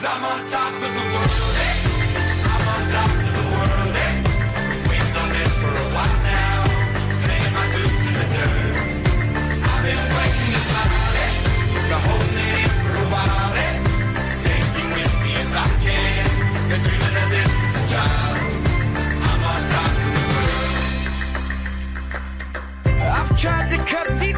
I'm on top of the world, eh? I'm on top of the world, eh? This for a while now. My to the. I've been waiting to eh? Holding it for a while? Take you with me if I can. Dreaming of this a child. I'm on top of the world. I've tried to cut these